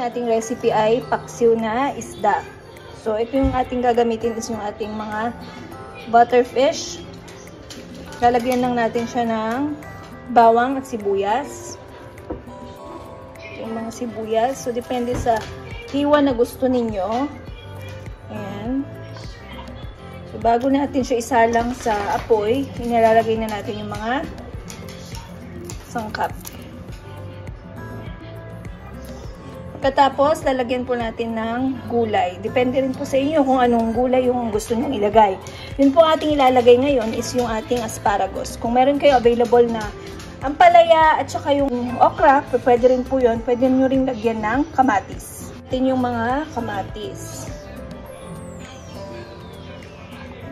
ating recipe ay paksiw na isda. So, ito yung ating gagamitin is yung ating mga butterfish. Lalagyan lang natin siya ng bawang at sibuyas. Yung mga sibuyas. So, depende sa hiwa na gusto ninyo. Ayan. So, bago natin siya isalang sa apoy, inilalagay na natin yung mga sangkap. Pagkatapos, lalagyan po natin ng gulay. Depende rin po sa inyo kung anong gulay yung gusto nyong ilagay. Yun po ating ilalagay ngayon is yung ating asparagus. Kung meron kayo available na ampalaya at saka yung okra, pwede rin po yun. Pwede nyo rin lagyan ng kamatis. Ito yung mga kamatis.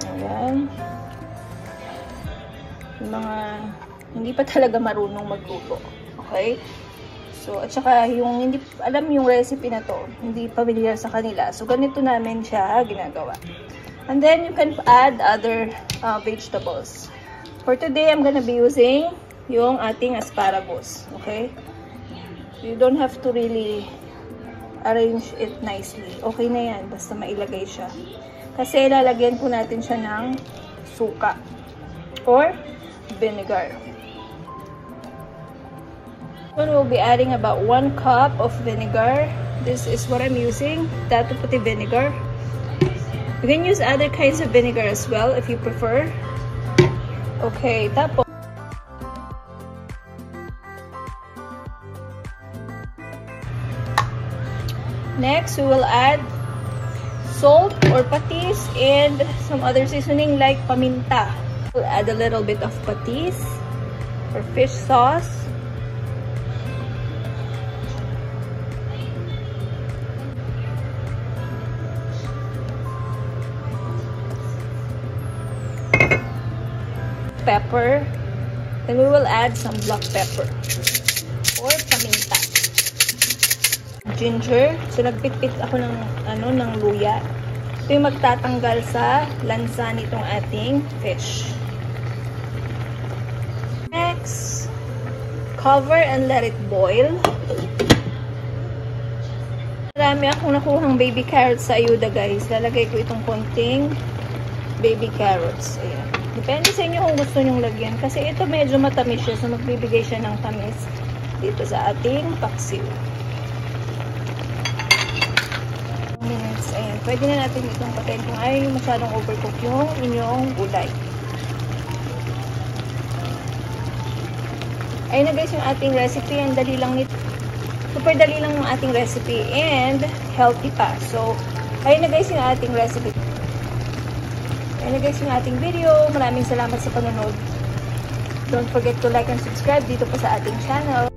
Ayan. Yung mga hindi pa talaga marunong magluto. Okay? So, at saka yung hindi alam yung recipe na to, hindi familiar sa kanila. So, ganito namin siya ginagawa. And then, you can add other uh, vegetables. For today, I'm gonna be using yung ating asparagus. Okay? You don't have to really arrange it nicely. Okay na yan, basta mailagay siya. Kasi lalagyan po natin siya ng suka or vinegar. We'll be adding about 1 cup of vinegar. This is what I'm using, Dato Puti vinegar. You can use other kinds of vinegar as well if you prefer. Okay, tapos Next, we will add salt or patis and some other seasoning like paminta. We'll add a little bit of patis or fish sauce. Pepper. Then we will add some black pepper or paminta. Ginger. So, nagpitpit ako ng, ano, ng luya. Ito yung magtatanggal sa lansa nitong ating fish. Next, cover and let it boil. Marami akong nakuhang baby carrots sa ayuda guys. Lalagay ko itong konting baby carrots. Ayan. Depende sa inyo kung gusto nyong lagyan. Kasi ito medyo matamis siya. So, magbibigay siya ng tamis dito sa ating paksiw. minutes. Ayan. Pwede na natin itong patayin kung yung masyadong overcook yung inyong gulay. Ayun na guys yung ating recipe. Ang dali lang nito. Super dali lang yung ating recipe and healthy pa. So, ayun na guys yung ating recipe. Ayun na guys yung ating video. Maraming salamat sa panonood. Don't forget to like and subscribe dito pa sa ating channel.